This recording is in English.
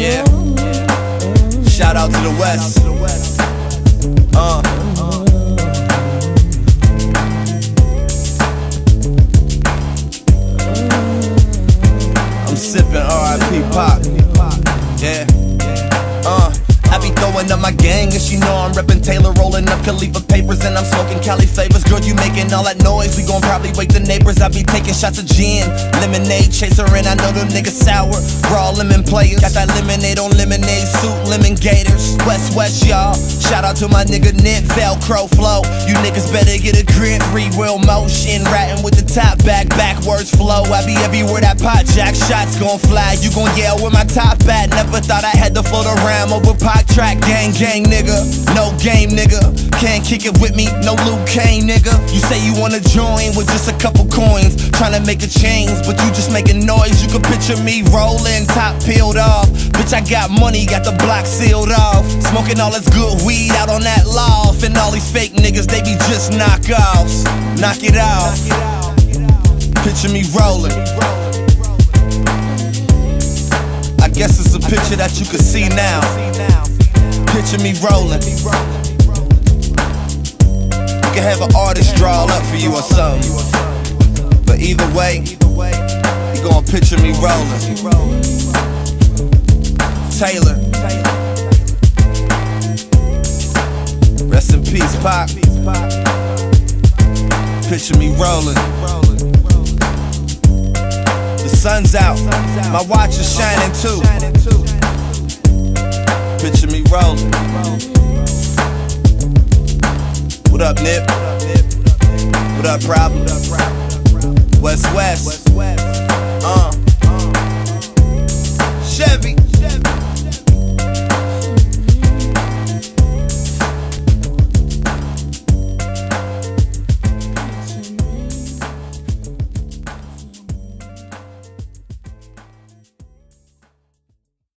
Yeah. Shout out to the West. Uh. I'm sipping RIP Pop. I up my gang and she know I'm reppin' Taylor, rolling up Khalifa papers and I'm smoking Cali flavors. Girl, you making all that noise, we gon' probably wake the neighbors. I be taking shots of gin, lemonade chaser, and I know them niggas sour. Raw lemon players, got that lemonade on lemonade suit, lemon gators. West West, y'all. Shout out to my nigga Nip, Velcro flow. You niggas better get a grip, free wheel motion, ratting with the top back, backwards flow. I be everywhere that pot jack shots gon' fly. You gon' yell with my top at. Never thought I had to float around over pot track, gang, gang, nigga. No game, nigga. Can't kick it with me, no Luke Kane, nigga. You say you wanna join with just a couple coins, tryna make a change, but you just making noise. You can picture me rolling, top peeled off. Bitch, I got money, got the block sealed off. Smoking all this good weed out on that loft, and all these fake niggas, they be just knockoffs. Knock it off. Picture me rolling. I guess it's a picture that you can see now. Picture me rolling. You can have an artist draw up for you or something. But either way, you gonna picture me rolling. Taylor. Pop. Picture me rolling. The sun's out, my watch is shining too. Picture me rolling. What up, Nip? What up, Problem? West West.